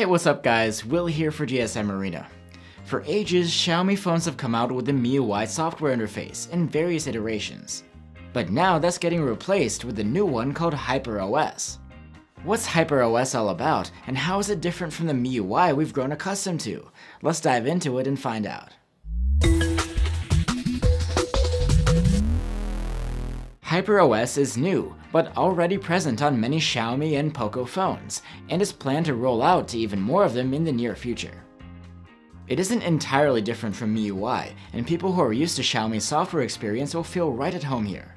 Hey, what's up guys? Will here for GSM Arena. For ages, Xiaomi phones have come out with the MIUI software interface in various iterations. But now that's getting replaced with a new one called HyperOS. What's HyperOS all about, and how is it different from the MIUI we've grown accustomed to? Let's dive into it and find out. HyperOS is new, but already present on many Xiaomi and Poco phones, and is planned to roll out to even more of them in the near future. It isn't entirely different from MIUI, and people who are used to Xiaomi's software experience will feel right at home here.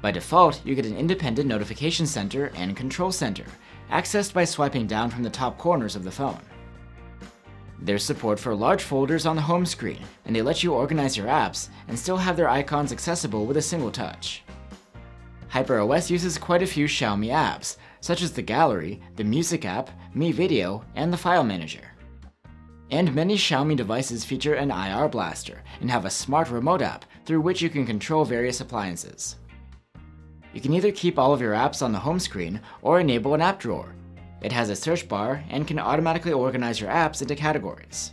By default, you get an independent notification center and control center, accessed by swiping down from the top corners of the phone. There's support for large folders on the home screen, and they let you organize your apps and still have their icons accessible with a single touch. HyperOS uses quite a few Xiaomi apps, such as the Gallery, the Music app, Mi Video, and the File Manager. And many Xiaomi devices feature an IR blaster and have a smart remote app through which you can control various appliances. You can either keep all of your apps on the home screen or enable an app drawer. It has a search bar and can automatically organize your apps into categories.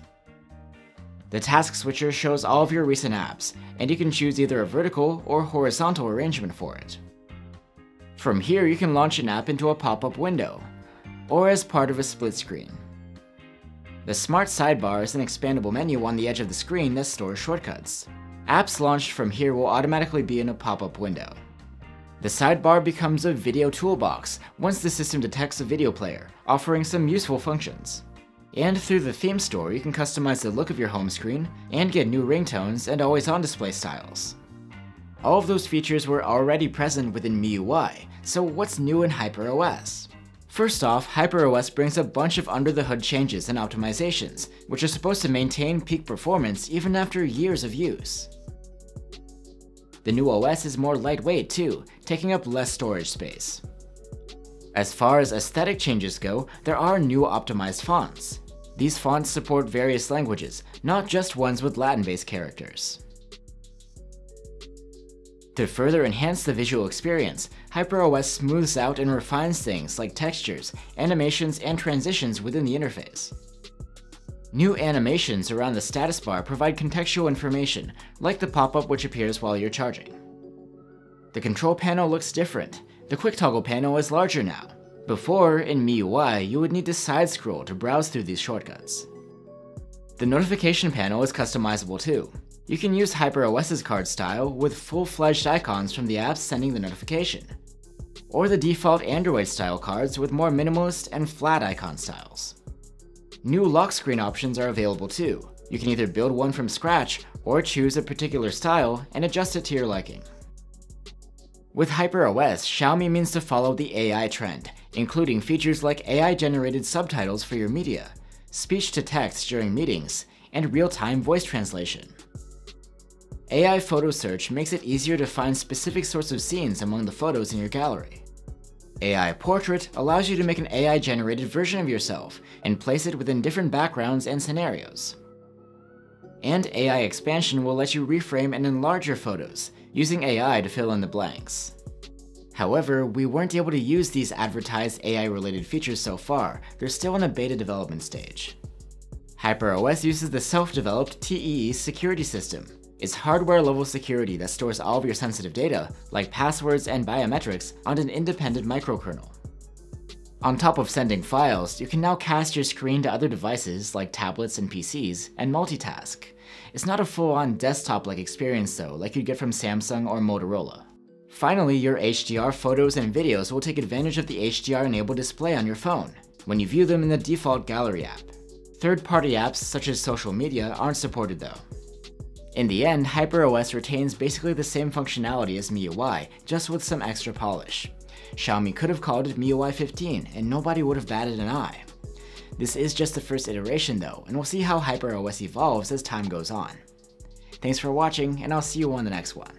The task switcher shows all of your recent apps, and you can choose either a vertical or horizontal arrangement for it. From here, you can launch an app into a pop-up window, or as part of a split screen. The Smart Sidebar is an expandable menu on the edge of the screen that stores shortcuts. Apps launched from here will automatically be in a pop-up window. The sidebar becomes a video toolbox once the system detects a video player, offering some useful functions. And through the theme store, you can customize the look of your home screen and get new ringtones and always-on display styles. All of those features were already present within MIUI, so what's new in HyperOS? First off, HyperOS brings a bunch of under-the-hood changes and optimizations, which are supposed to maintain peak performance even after years of use. The new OS is more lightweight too, taking up less storage space. As far as aesthetic changes go, there are new optimized fonts. These fonts support various languages, not just ones with Latin-based characters. To further enhance the visual experience, HyperOS smooths out and refines things like textures, animations, and transitions within the interface. New animations around the status bar provide contextual information, like the pop-up which appears while you're charging. The control panel looks different. The quick toggle panel is larger now. Before, in MIUI, you would need to side scroll to browse through these shortcuts. The notification panel is customizable too. You can use HyperOS's card style with full-fledged icons from the apps sending the notification, or the default Android style cards with more minimalist and flat icon styles. New lock screen options are available too. You can either build one from scratch or choose a particular style and adjust it to your liking. With HyperOS, Xiaomi means to follow the AI trend, including features like AI-generated subtitles for your media, speech-to-text during meetings, and real-time voice translation. AI photo search makes it easier to find specific sorts of scenes among the photos in your gallery. AI Portrait allows you to make an AI-generated version of yourself and place it within different backgrounds and scenarios. And AI Expansion will let you reframe and enlarge your photos, using AI to fill in the blanks. However, we weren't able to use these advertised AI-related features so far, they're still in a beta development stage. HyperOS uses the self-developed TEE security system, is hardware-level security that stores all of your sensitive data, like passwords and biometrics, on an independent microkernel. On top of sending files, you can now cast your screen to other devices like tablets and PCs and multitask. It's not a full-on desktop-like experience though, like you'd get from Samsung or Motorola. Finally, your HDR photos and videos will take advantage of the HDR-enabled display on your phone when you view them in the default gallery app. Third-party apps such as social media aren't supported though. In the end, HyperOS retains basically the same functionality as MIUI, just with some extra polish. Xiaomi could have called it MIUI 15, and nobody would have batted an eye. This is just the first iteration though, and we'll see how HyperOS evolves as time goes on. Thanks for watching, and I'll see you on the next one.